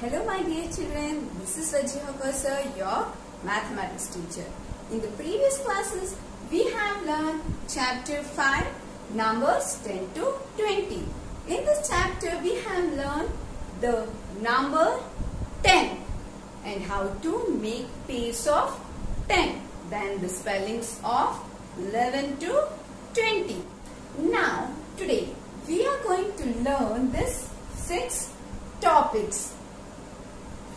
Hello my dear children, this is Vajiha sir, your mathematics teacher. In the previous classes, we have learned chapter 5, numbers 10 to 20. In this chapter, we have learned the number 10 and how to make pairs of 10. Then the spellings of 11 to 20. Now, today, we are going to learn this six topics.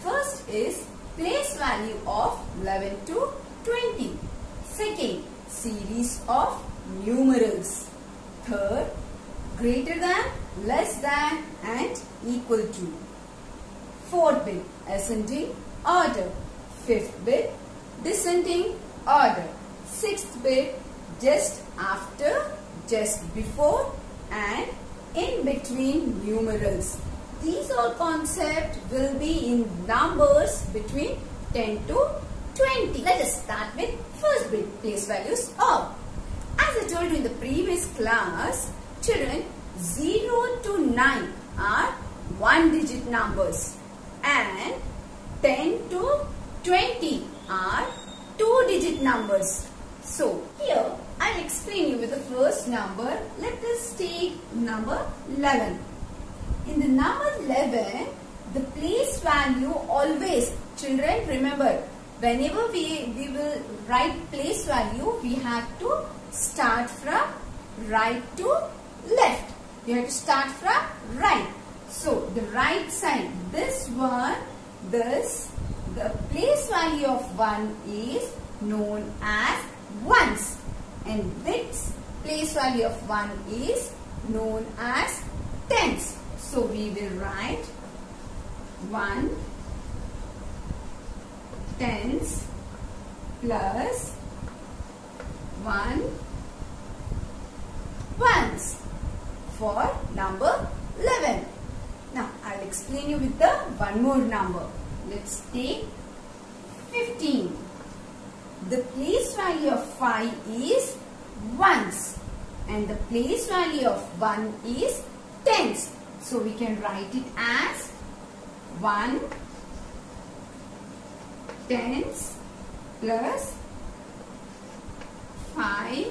First is place value of 11 to 20. Second, series of numerals. Third, greater than, less than and equal to. Fourth bit, ascending order. Fifth bit, descending order. Sixth bit, just after, just before and in between numerals. These all concepts will be in numbers between 10 to 20. Let us start with first place values of. As I told you in the previous class, children 0 to 9 are one digit numbers and 10 to 20 are two digit numbers. So here I'll explain you with the first number. Let us take number 11. In the number 11, the place value always, children remember, whenever we, we will write place value, we have to start from right to left. We have to start from right. So, the right side, this one, this, the place value of 1 is known as ones and this place value of 1 is known as tens. So we will write 1 tens plus 1 ones for number 11. Now I will explain you with the one more number. Let's take 15. The place value of 5 is ones and the place value of 1 is tens. So we can write it as 1 tens plus 5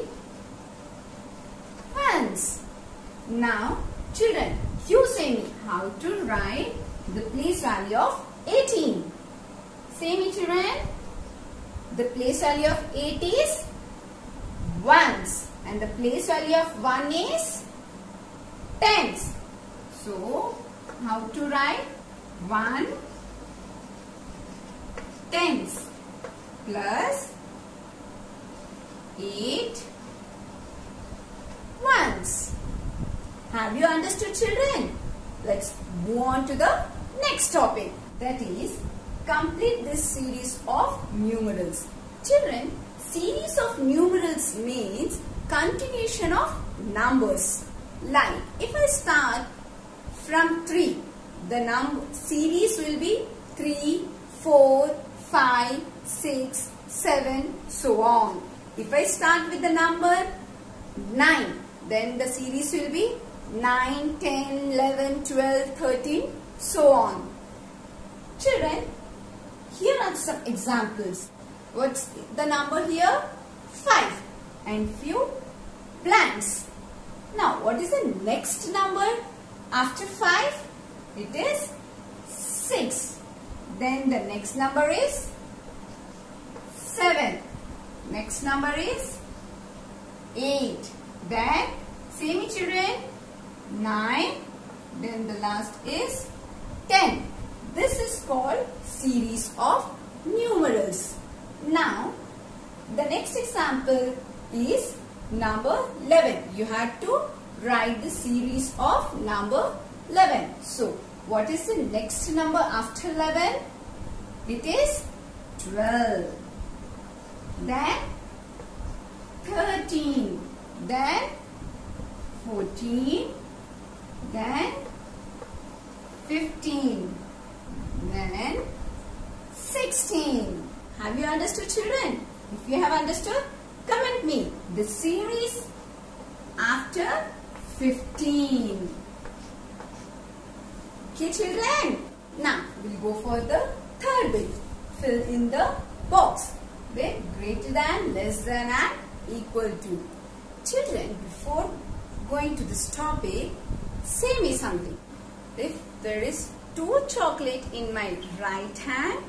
ones. Now children, you say me how to write the place value of 18. Say me children. The place value of 8 is ones and the place value of 1 is tens. So, how to write 1 tens plus 8 ones. Have you understood children? Let's move on to the next topic that is complete this series of numerals. Children, series of numerals means continuation of numbers. Like if I start from 3, the number series will be 3, 4, 5, 6, 7, so on. If I start with the number 9, then the series will be 9, 10, 11, 12, 13, so on. Children, here are some examples. What's the number here? 5 and few blanks. Now, what is the next number after 5? It is 6. Then the next number is 7. Next number is 8. Then, same children, 9. Then the last is 10. This is called series of numerals. Now, the next example is number 11. You had to write the series of number 11. So, what is the next number after 11? It is 12. Then 13. Then 14. Then 15. Then 16. Have you understood children? If you have understood, comment me. The series after 15. Okay children? Now, we'll go for the third bit. Fill in the box with greater than, less than and equal to. Children, before going to this topic, say me something. If there is two chocolate in my right hand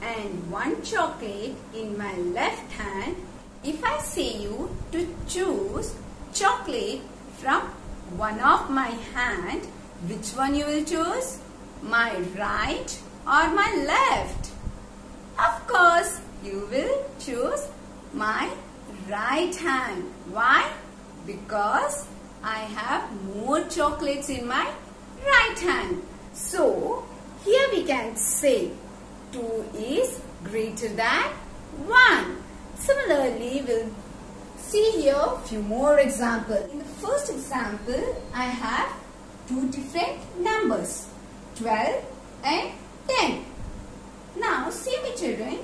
and one chocolate in my left hand, if I say you to choose chocolate from one of my hand, which one you will choose? My right or my left? Of course, you will choose my right hand. Why? Because I have more chocolates in my right hand. So, here we can say 2 is greater than 1. Similarly, we'll see here a few more examples. In the first example, I have two different numbers, 12 and 10. Now, see me children,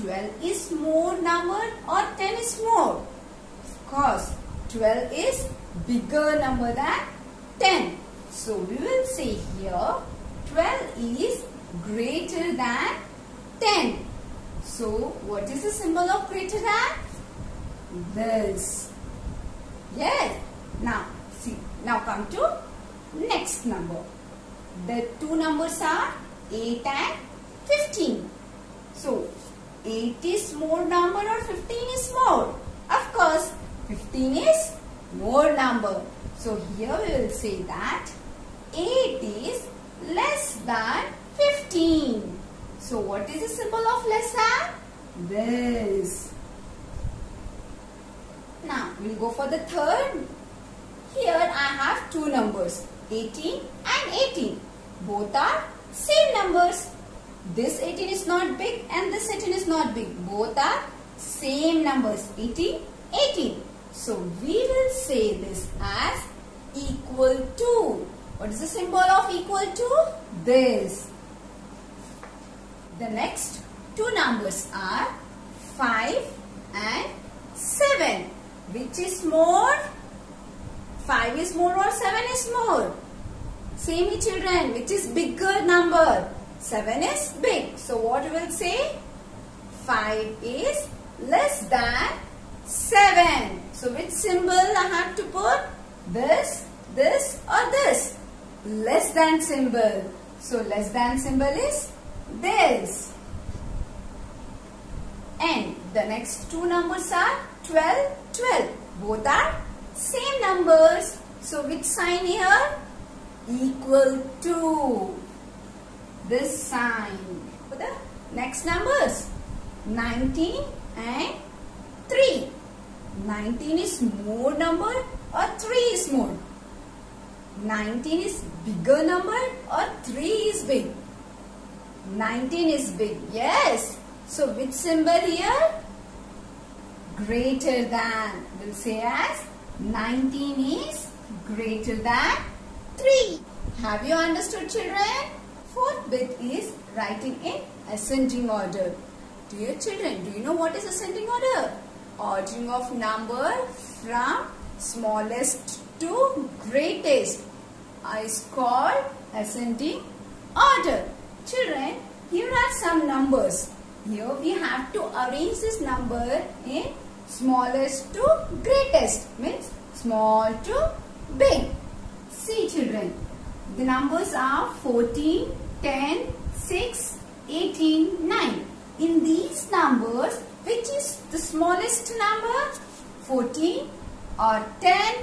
12 is more number or 10 is more? Of course, 12 is bigger number than 10. So, we will say here 12 is greater than 10. So, what is the symbol of greater than? This. Yes. Now, see. Now come to next number. The two numbers are 8 and 15. So, 8 is more number or 15 is more? Of course, 15 is more number. So, here we will say that 8 is less than 15. So, what is the symbol of less than? This. We'll go for the third. Here I have two numbers, 18 and 18. Both are same numbers. This 18 is not big and this 18 is not big. Both are same numbers, 18, 18. So, we will say this as equal to. What is the symbol of equal to? This. The next two numbers are 5 and 7. Which is more? 5 is more or 7 is more? Say me children, which is bigger number? 7 is big. So what we will say? 5 is less than 7. So which symbol I have to put? This, this or this? Less than symbol. So less than symbol is this. And the next two numbers are 12, 12. Both are same numbers. So which sign here? Equal to this sign. For the next numbers 19 and 3. 19 is more number or 3 is more? 19 is bigger number or 3 is big? 19 is big. Yes. So which symbol here? Greater than. We'll say as 19 is greater than 3. Have you understood children? Fourth bit is writing in ascending order. Dear children, do you know what is ascending order? Ordering of number from smallest to greatest is called ascending order. Children, here are some numbers. Here we have to arrange this number in smallest to greatest means small to big. See children, the numbers are 14, 10, 6, 18, 9. In these numbers, which is the smallest number? 14 or 10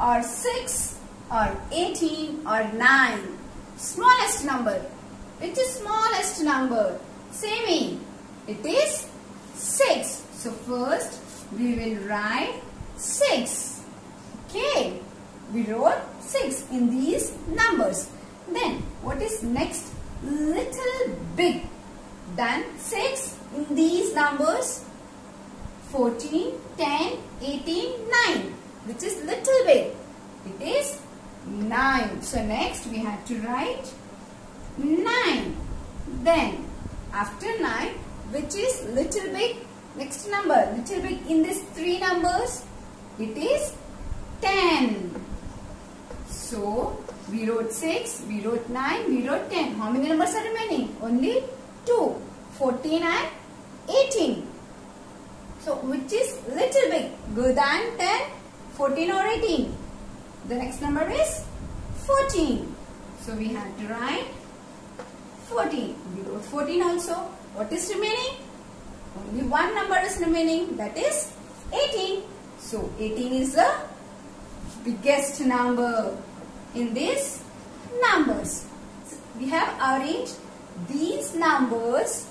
or 6 or 18 or 9. Smallest number. Which is smallest number? Say me. It is 6. So first we will write 6. Okay. We wrote 6 in these numbers. Then what is next? Little big than 6 in these numbers. 14, 10, 18, 9. Which is little big. It is 9. So next we have to write 9. Then after 9 which is little big next number little big in these three numbers it is 10. So we wrote 6, we wrote 9, we wrote 10. How many numbers are remaining? Only 2. 14 and 18. So which is little bit Good than 10, 14 or 18? The next number is 14. So we have to write 14. We wrote 14 also. What is remaining? Only one number is remaining that is 18. So 18 is the biggest number in these numbers. We have arranged these numbers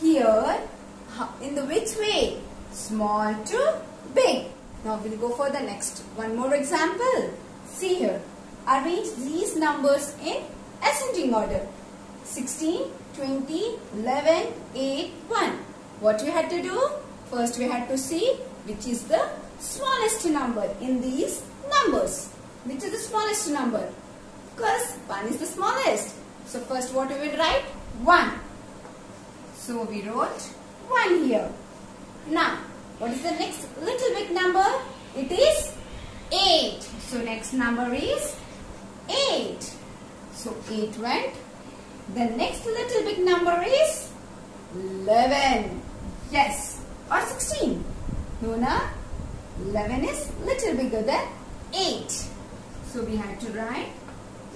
here in the which way? Small to big. Now we'll go for the next one more example. See here. Arrange these numbers in ascending order. 16, 20, 11, 8, 1. What we had to do? First we had to see which is the smallest number in these numbers. Which is the smallest number? Of course, 1 is the smallest. So first what we will write? 1. So we wrote 1 here. Now, what is the next little big number? It is 8. So next number is 8. So 8 went. The next little big number is 11. Yes. Or 16. No, na? 11 is little bigger than 8. So we had to write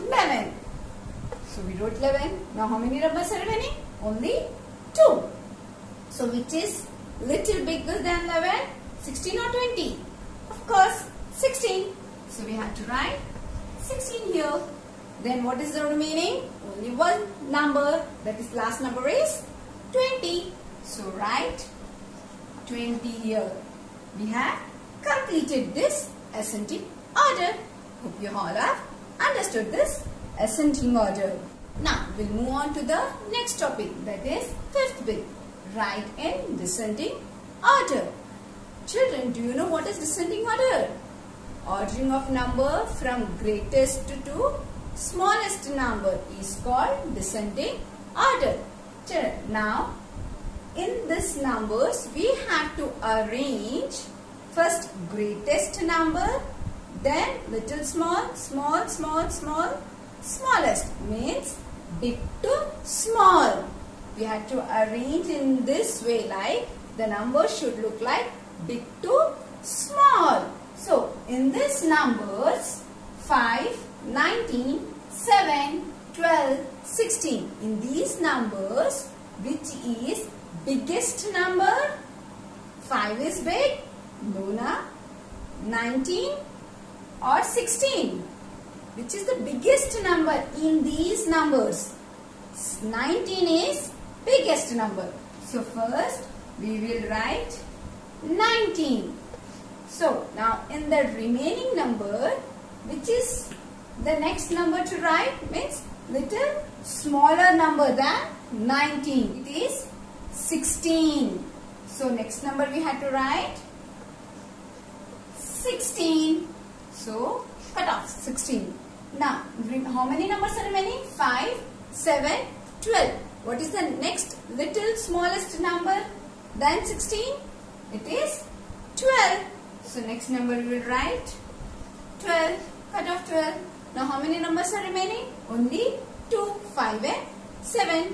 11. So we wrote 11. Now how many numbers are remaining? Only 2. So which is little bigger than 11? 16 or 20? Of course 16. So we have to write 16 here. Then what is the remaining? Only one number. That is last number is 20. So write 20 here. We have completed this ascending order. Hope you all have understood this ascending order. Now we'll move on to the next topic that is fifth bit. Write in descending order. Children, do you know what is descending order? Ordering of number from greatest to smallest number is called descending order. Now, in this numbers, we have to arrange first greatest number, then little small, small, small, small, smallest means big to small. We have to arrange in this way like the number should look like big to small. So, in this numbers 5, 19, 7, 12, 16. In these numbers, which is biggest number? 5 is big, Luna, 19 or 16. Which is the biggest number in these numbers? 19 is biggest number. So first we will write 19. So now in the remaining number which is the next number to write means little smaller number than 19. It is 16. So next number we have to write 16. So cut off 16. Now how many numbers are remaining? 5, 7, 12. What is the next little smallest number than 16? It is 12. So next number we will write 12. Cut off 12. Now how many numbers are remaining? Only 2, 5 and 7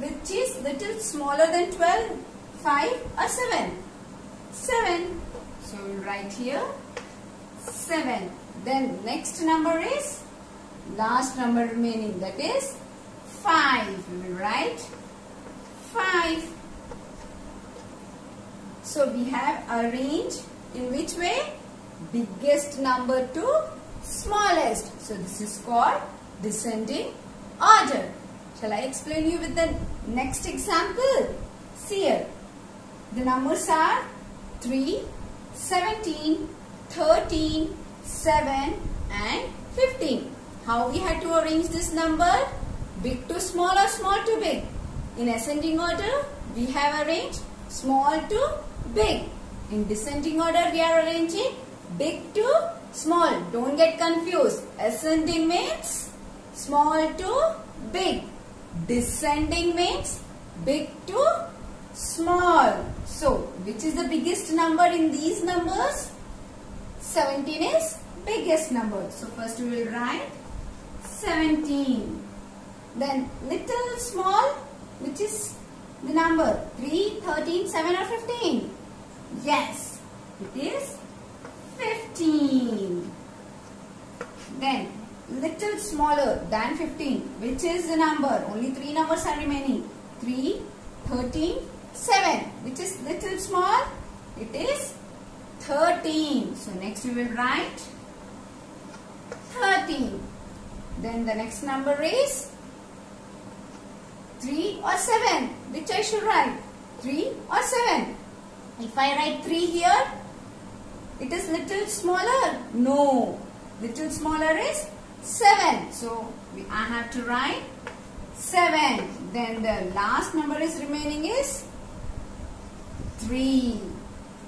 which is little smaller than 12, 5 or 7? 7. So we'll write here 7. Then next number is last number remaining that is 5. We will write 5. So we have arranged in which way? Biggest number to smallest. So this is called descending order. Shall I explain you with the next example? See here. The numbers are 3, 17, 13, 7 and 15. How we had to arrange this number? Big to small or small to big? In ascending order, we have arranged small to big. In descending order, we are arranging big to small. Don't get confused. Ascending means small to big. Descending means big to small. So, which is the biggest number in these numbers? 17 is biggest number. So, first we will write 17. Then little small, which is the number 3, 13, 7 or 15? Yes, it is 15. Then little smaller than 15, which is the number? Only 3 numbers are remaining. 3, 13, 7, which is little small? It is 13. So next we will write 13. Then the next number is 3 or 7. Which I should write? 3 or 7. If I write 3 here, it is little smaller. No. Little smaller is 7. So I have to write 7. Then the last number is remaining is 3.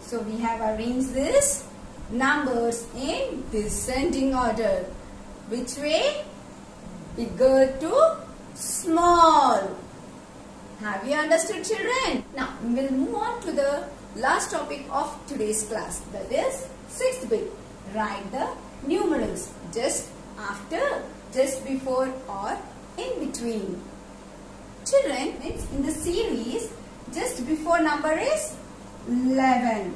So we have arranged this numbers in descending order. Which way? Bigger to small. Have you understood children? Now we will move on to the last topic of today's class that is 6th bit. Write the numerals just after, just before or in between. Children, means in the series just before number is 11.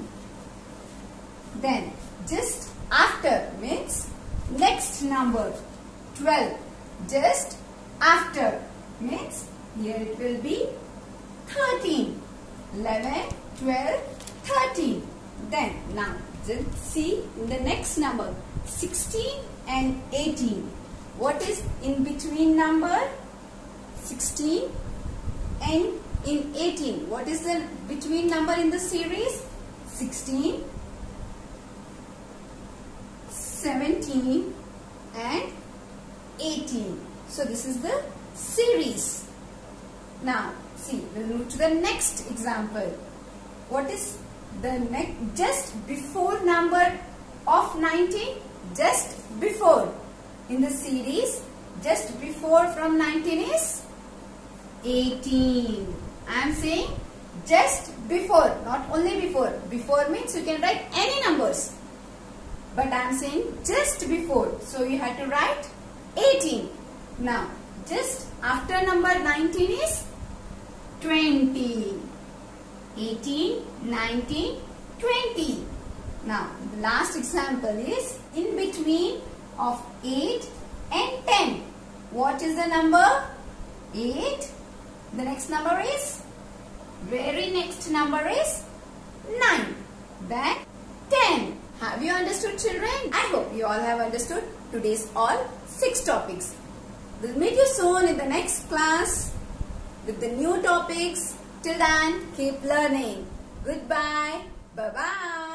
Then just after means next number 12. Just after means here it will be 13. 11, 12, 13. Then now see the next number 16 and 18. What is in between number 16 and in 18. What is the between number in the series? 16, 17 and 18. So this is the series. Now see, we'll move to the next example. What is the next just before number of 19? Just before. In the series, just before from 19 is 18. I am saying just before, not only before. Before means you can write any numbers. But I am saying just before. So you have to write 18. Now, just after number 19 is 20. 18, 19, 20. Now, the last example is in between of 8 and 10. What is the number? 8. The next number is? Very next number is 9. Then 10. Have you understood children? I hope you all have understood today's all 6 topics. We'll meet you soon in the next class with the new topics. Till then, keep learning. Goodbye. Bye-bye.